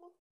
cool